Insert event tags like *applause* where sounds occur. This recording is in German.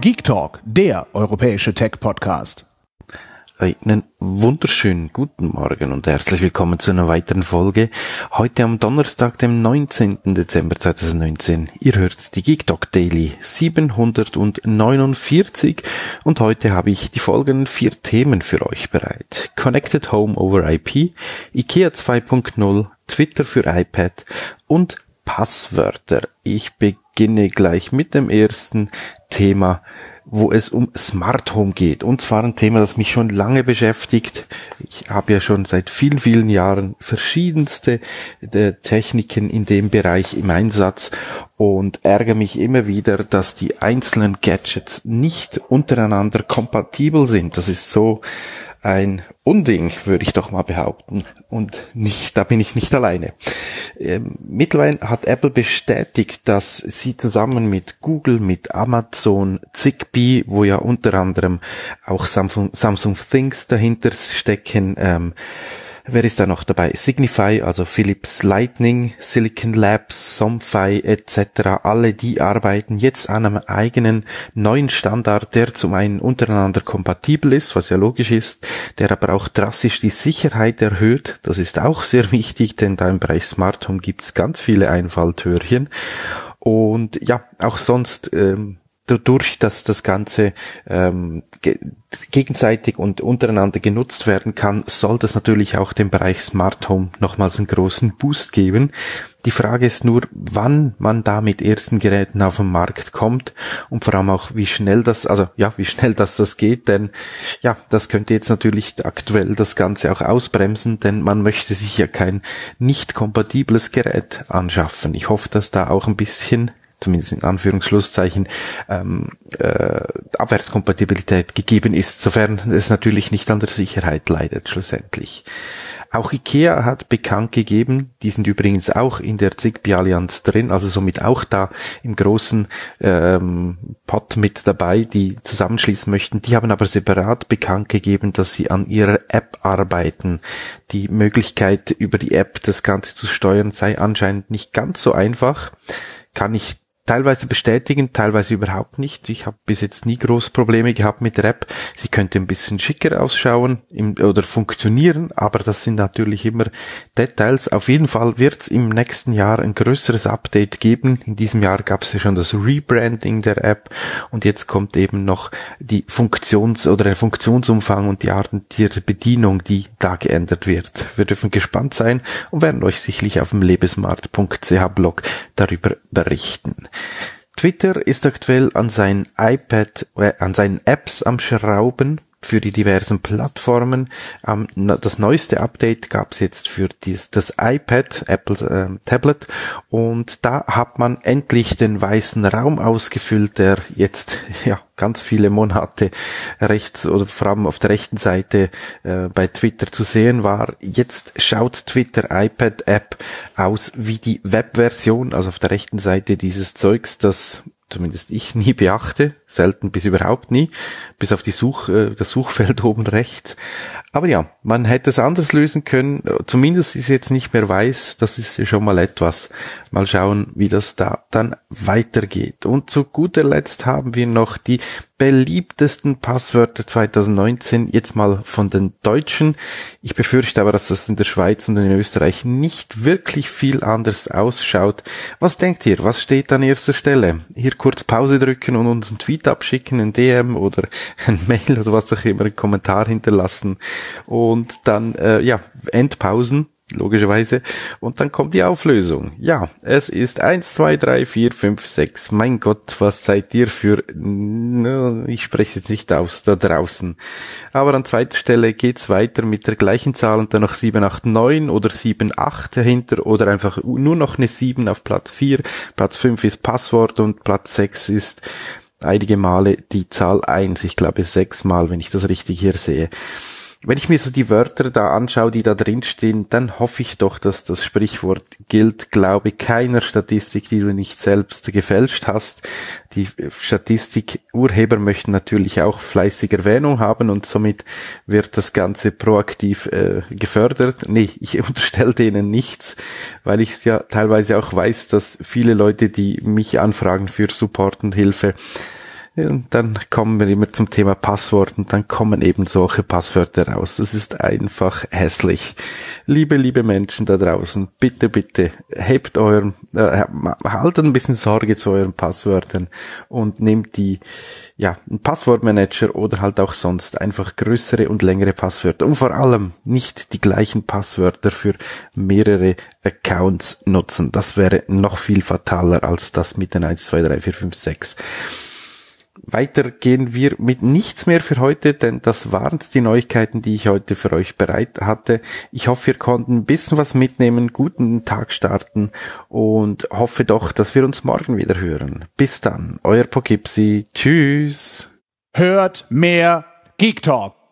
Geek Talk, der europäische Tech-Podcast. Einen wunderschönen guten Morgen und herzlich willkommen zu einer weiteren Folge. Heute am Donnerstag, dem 19. Dezember 2019. Ihr hört die Geek Talk Daily 749 und heute habe ich die folgenden vier Themen für euch bereit. Connected Home over IP, IKEA 2.0, Twitter für iPad und Passwörter. Ich beginne gleich mit dem ersten Thema, wo es um Smart Home geht. Und zwar ein Thema, das mich schon lange beschäftigt. Ich habe ja schon seit vielen, vielen Jahren verschiedenste äh, Techniken in dem Bereich im Einsatz und ärgere mich immer wieder, dass die einzelnen Gadgets nicht untereinander kompatibel sind. Das ist so ein Unding, würde ich doch mal behaupten. Und nicht, da bin ich nicht alleine. Ähm, mittlerweile hat Apple bestätigt, dass sie zusammen mit Google, mit Amazon, Zigbee, wo ja unter anderem auch Samsung, Samsung Things dahinter stecken, ähm, Wer ist da noch dabei? Signify, also Philips Lightning, Silicon Labs, Somfy etc. Alle die arbeiten jetzt an einem eigenen neuen Standard, der zum einen untereinander kompatibel ist, was ja logisch ist, der aber auch drastisch die Sicherheit erhöht. Das ist auch sehr wichtig, denn da im Bereich Smart Home gibt es ganz viele Einfalltürchen. Und ja, auch sonst ähm, dadurch, dass das Ganze ähm, ge gegenseitig und untereinander genutzt werden kann, soll das natürlich auch dem Bereich Smart Home nochmals einen großen Boost geben. Die Frage ist nur, wann man da mit ersten Geräten auf den Markt kommt und vor allem auch, wie schnell das, also ja, wie schnell das das geht, denn ja, das könnte jetzt natürlich aktuell das Ganze auch ausbremsen, denn man möchte sich ja kein nicht kompatibles Gerät anschaffen. Ich hoffe, dass da auch ein bisschen zumindest in Anführungsschlusszeichen, ähm, äh, Abwärtskompatibilität gegeben ist, sofern es natürlich nicht an der Sicherheit leidet schlussendlich. Auch IKEA hat bekannt gegeben, die sind übrigens auch in der Zigbee-Allianz drin, also somit auch da im großen ähm, Pot mit dabei, die zusammenschließen möchten. Die haben aber separat bekannt gegeben, dass sie an ihrer App arbeiten. Die Möglichkeit, über die App das Ganze zu steuern, sei anscheinend nicht ganz so einfach. Kann ich teilweise bestätigen, teilweise überhaupt nicht. Ich habe bis jetzt nie groß Probleme gehabt mit der App. Sie könnte ein bisschen schicker ausschauen im, oder funktionieren, aber das sind natürlich immer Details. Auf jeden Fall wird es im nächsten Jahr ein größeres Update geben. In diesem Jahr gab es ja schon das Rebranding der App und jetzt kommt eben noch die Funktions- oder der Funktionsumfang und die Art der Bedienung, die da geändert wird. Wir dürfen gespannt sein und werden euch sicherlich auf dem lebesmart.ch Blog darüber berichten. Twitter ist aktuell an sein iPad, äh, an seinen Apps am Schrauben für die diversen Plattformen. Ähm, das neueste Update gab es jetzt für dies, das iPad, Apples äh, Tablet und da hat man endlich den weißen Raum ausgefüllt, der jetzt *laughs* ja ganz viele Monate rechts oder vor allem auf der rechten Seite äh, bei Twitter zu sehen war. Jetzt schaut Twitter iPad App aus wie die Webversion, also auf der rechten Seite dieses Zeugs, das zumindest ich nie beachte, selten bis überhaupt nie, bis auf die Such, äh, das Suchfeld *laughs* oben rechts. Aber ja, man hätte es anders lösen können. Zumindest ist jetzt nicht mehr weiß. Das ist schon mal etwas. Mal schauen, wie das da dann weitergeht. Und zu guter Letzt haben wir noch die beliebtesten Passwörter 2019. Jetzt mal von den Deutschen. Ich befürchte aber, dass das in der Schweiz und in Österreich nicht wirklich viel anders ausschaut. Was denkt ihr? Was steht an erster Stelle? Hier kurz Pause drücken und uns einen Tweet abschicken, ein DM oder ein Mail oder was auch immer, einen Kommentar hinterlassen und dann, äh, ja, Endpausen, logischerweise. Und dann kommt die Auflösung. Ja, es ist eins, zwei, drei, vier, fünf, sechs. Mein Gott, was seid ihr für... Ich spreche jetzt nicht aus da draußen. Aber an zweiter Stelle geht's weiter mit der gleichen Zahl und dann noch sieben, acht, neun oder sieben, acht dahinter oder einfach nur noch eine sieben auf Platz vier. Platz fünf ist Passwort und Platz sechs ist einige Male die Zahl eins. Ich glaube sechs Mal, wenn ich das richtig hier sehe wenn ich mir so die Wörter da anschaue, die da drin stehen, dann hoffe ich doch, dass das Sprichwort gilt. Glaube keiner Statistik, die du nicht selbst gefälscht hast. Die Statistikurheber möchten natürlich auch fleißig Erwähnung haben und somit wird das Ganze proaktiv äh, gefördert. Nee, ich *laughs* unterstelle denen nichts, weil ich es ja teilweise auch weiß, dass viele Leute, die mich anfragen für Support und Hilfe, Und dann kommen wir immer zum Thema Passwort und dann kommen eben solche Passwörter raus. Das ist einfach hässlich. Liebe, liebe Menschen da draußen, bitte, bitte, hebt euren, äh, haltet ein bisschen Sorge zu euren Passwörtern und nehmt die, ja, ein Passwortmanager oder halt auch sonst einfach größere und längere Passwörter und vor allem nicht die gleichen Passwörter für mehrere Accounts nutzen. Das wäre noch viel fataler als das mit den 1, 2, 3, 4, 5, 6. Weiter gehen wir mit nichts mehr für heute, denn das waren die Neuigkeiten, die ich heute für euch bereit hatte. Ich hoffe, ihr konnten ein bisschen was mitnehmen, guten Tag starten und hoffe doch, dass wir uns morgen wieder hören. Bis dann, euer Pokipsi. Tschüss. Hört mehr Geek Talk.